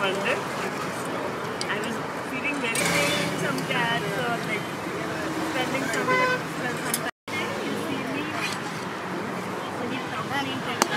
I was feeling very pain, some cats or like spending some, some time. You see me, so he's talking.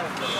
Thank you.